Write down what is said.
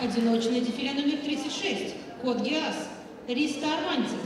Одиночное дефиле номер 36. Код ГИАС. Риста Арманти.